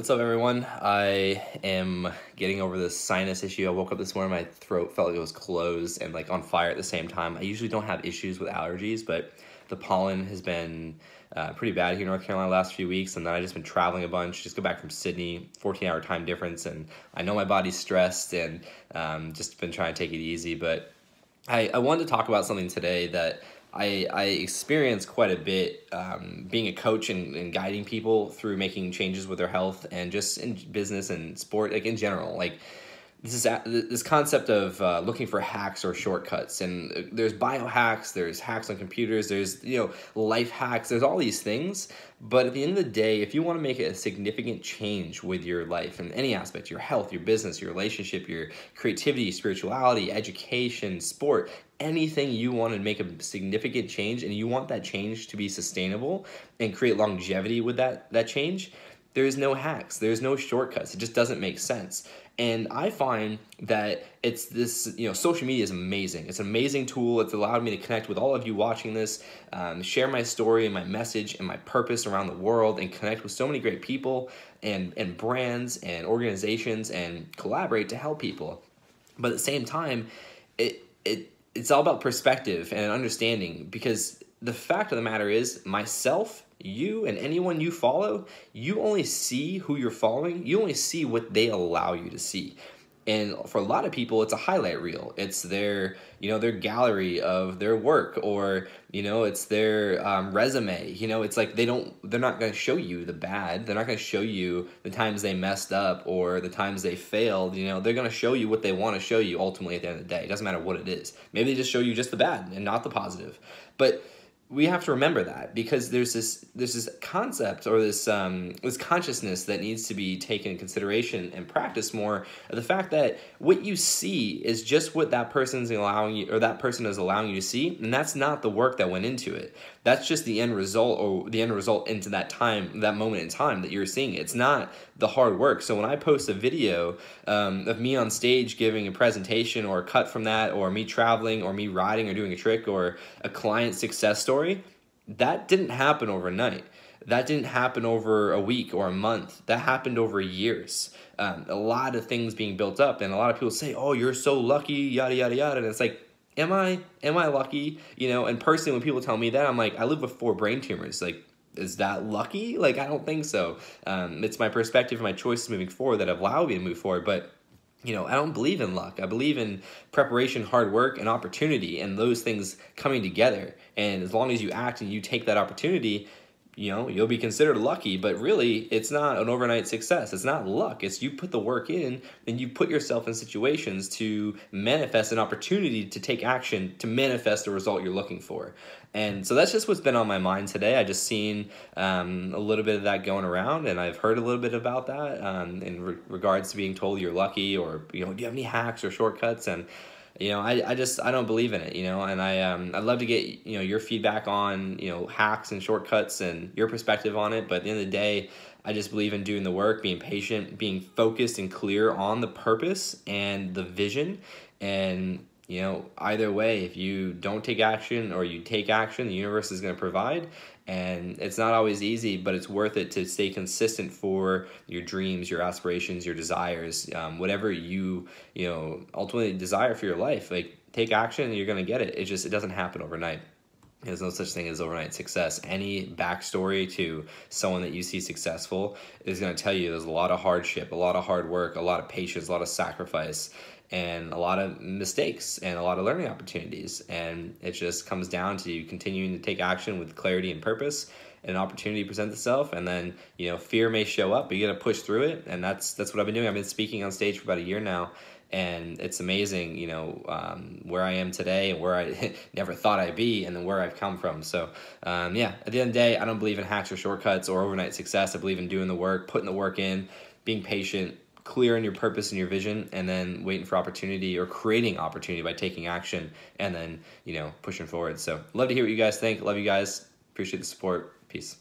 What's up, everyone? I am getting over this sinus issue. I woke up this morning, my throat felt like it was closed and like on fire at the same time. I usually don't have issues with allergies, but the pollen has been uh, pretty bad here in North Carolina last few weeks, and then I just been traveling a bunch. Just got back from Sydney, 14 hour time difference, and I know my body's stressed and um, just been trying to take it easy. But I, I wanted to talk about something today that I, I experienced quite a bit um, being a coach and, and guiding people through making changes with their health and just in business and sport, like in general. Like this is this concept of uh, looking for hacks or shortcuts and uh, there's biohacks there's hacks on computers there's you know life hacks there's all these things but at the end of the day if you want to make a significant change with your life in any aspect your health your business your relationship your creativity spirituality education sport anything you want to make a significant change and you want that change to be sustainable and create longevity with that that change there's no hacks there's no shortcuts it just doesn't make sense and I find that it's this, you know, social media is amazing. It's an amazing tool. It's allowed me to connect with all of you watching this, um, share my story and my message and my purpose around the world, and connect with so many great people and, and brands and organizations and collaborate to help people. But at the same time, it, it, it's all about perspective and understanding because the fact of the matter is, myself you and anyone you follow, you only see who you're following, you only see what they allow you to see. And for a lot of people, it's a highlight reel. It's their, you know, their gallery of their work, or you know, it's their um, resume. You know, it's like they don't, they're not going to show you the bad. They're not going to show you the times they messed up or the times they failed. You know, they're going to show you what they want to show you. Ultimately, at the end of the day, it doesn't matter what it is. Maybe they just show you just the bad and not the positive. But we have to remember that because there's this there's this concept or this um, this consciousness that needs to be taken in consideration and practice more. The fact that what you see is just what that person's allowing you or that person is allowing you to see, and that's not the work that went into it. That's just the end result or the end result into that time, that moment in time that you're seeing. It's not the hard work. So when I post a video um, of me on stage giving a presentation or a cut from that, or me traveling, or me riding or doing a trick, or a client success story, that didn't happen overnight. That didn't happen over a week or a month. That happened over years. Um, a lot of things being built up, and a lot of people say, "Oh, you're so lucky," yada yada yada, and it's like, am I? Am I lucky? You know, and personally, when people tell me that, I'm like, I live with four brain tumors. Like, is that lucky? Like, I don't think so. Um, it's my perspective and my choices moving forward that have allowed me to move forward. But, you know, I don't believe in luck. I believe in preparation, hard work, and opportunity, and those things coming together. And as long as you act and you take that opportunity, you know you'll be considered lucky but really it's not an overnight success. It's not luck. It's you put the work in and you put yourself in situations to manifest an opportunity to take action to manifest the result you're looking for. And so that's just what's been on my mind today. I just seen um, a little bit of that going around and i've heard a little bit about that um, in re- regards to being told you're lucky or you know do you have any hacks or shortcuts? And you know, I, I just I don't believe in it, you know, and I um I'd love to get you know your feedback on you know hacks and shortcuts and your perspective on it. But at the end of the day, I just believe in doing the work, being patient, being focused and clear on the purpose and the vision, and you know either way, if you don't take action or you take action, the universe is going to provide, and it's not always easy but it's worth it to stay consistent for your dreams your aspirations your desires um, whatever you you know ultimately desire for your life. Like take action and you're going to get it. It just it doesn't happen overnight there's no such thing as overnight success. Any backstory to someone that you see successful is going to tell you there's a lot of hardship, a lot of hard work, a lot of patience, a lot of sacrifice, and a lot of mistakes and a lot of learning opportunities. And it just comes down to you continuing to take action with clarity and purpose. And an opportunity presents itself, and then you know fear may show up, but you got to push through it. And that's that's what I've been doing. I've been speaking on stage for about a year now, and it's amazing, you know, um, where I am today and where I never thought I'd be, and then where I've come from. So, um, yeah, at the end of the day, I don't believe in hacks or shortcuts or overnight success. I believe in doing the work, putting the work in, being patient, clear in your purpose and your vision and then waiting for opportunity or creating opportunity by taking action and then you know pushing forward. So love to hear what you guys think. Love you guys. Appreciate the support. Peace